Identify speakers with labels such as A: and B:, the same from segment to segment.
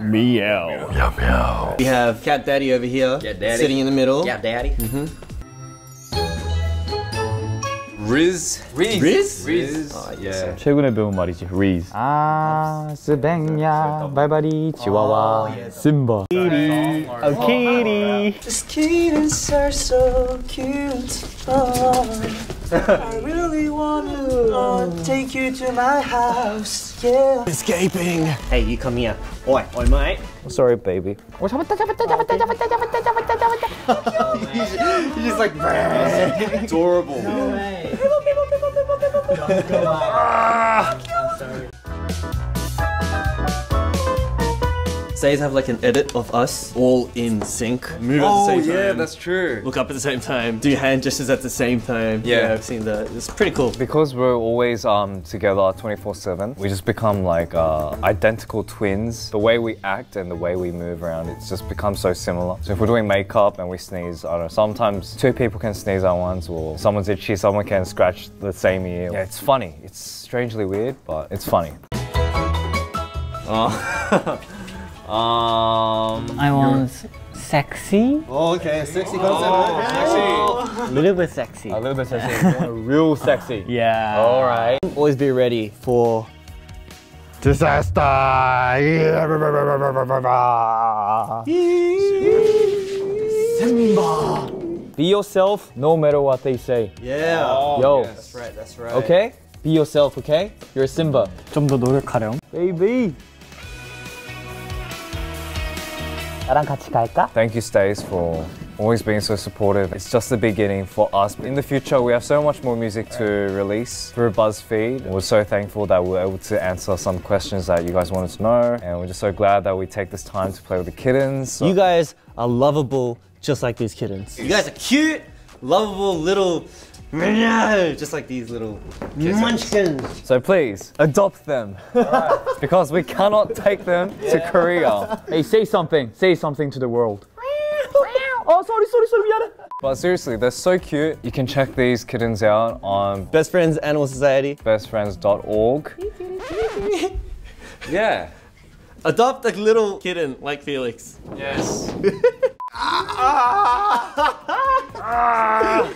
A: Meow.
B: We have Cat Daddy over here,
C: Cat Daddy.
B: sitting in the middle.
C: Yeah, daddy. Mm-hmm. Riz. Riz.
B: Riz?
C: Riz.
B: Oh,
C: yeah.
A: 최근에 배운 말이지. Riz.
D: 아, 스뱅야, 발바리, 치와와, 심바.
A: Kitty. A kitty.
B: These kittens are so cute. Oh, I really wanna uh, take you to my house. Yeah. Escaping. Hey, you come here. Oi, oi, mate.
A: Sorry, baby.
B: He's just like, adorable. No way. Says have like an edit of us all in sync. Move
C: Oh,
B: at the same
C: yeah,
B: time.
C: that's true.
B: Look up at the same time. Do hand gestures at the same time.
C: Yeah.
B: I've seen that. It's pretty cool.
D: Because we're always um, together 24-7, we just become like uh, identical twins. The way we act and the way we move around, it's just become so similar. So if we're doing makeup and we sneeze, I don't know, sometimes two people can sneeze at once or someone's itchy, someone can scratch the same ear. Yeah, it's funny. It's strangely weird, but it's funny.
C: Um.
E: I want sexy,
B: Oh, okay, sexy concept.
E: a little bit sexy.
D: A little bit sexy, you want a real sexy.
E: Yeah.
D: All right.
B: Always be ready for
D: Be yourself no matter what they say.
B: yeah.
D: Yo,
B: That's right. That's right.
D: okay? Be yourself, okay? You're Simba.
E: 좀 더 노력하렴.
D: Baby.
E: 나랑 같이 갈까?
D: Thank you, Stace, for always being so supportive. It's just the beginning for us. In the future, we have so much more music to release through BuzzFeed. We're so thankful that we're able to answer some questions that you guys wanted to know. And we're just so glad that we take this time to play with the kittens.
B: You guys are lovable, just like these kittens. You guys are cute, lovable little, just like these little munchkins.
D: So please, adopt them. Right. because we cannot take them yeah. to Korea. Hey, say something. Say something to the world. oh, sorry, sorry, sorry. But seriously, they're so cute. You can check these kittens out on
B: Best Friends Animal Society.
D: Bestfriends.org.
C: yeah.
B: Adopt a little kitten like Felix.
C: Yes. ah! ah!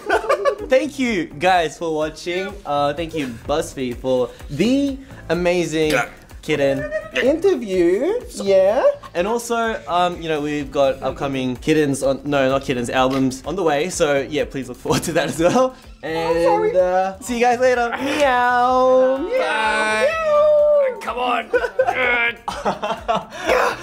B: Thank you guys for watching. Uh, thank you BuzzFeed for the amazing kitten interview. Yeah. And also, um, you know, we've got upcoming kittens on no, not kittens albums on the way. So yeah, please look forward to that as well. And uh, see you guys later. Meow. Meow.
C: Come on.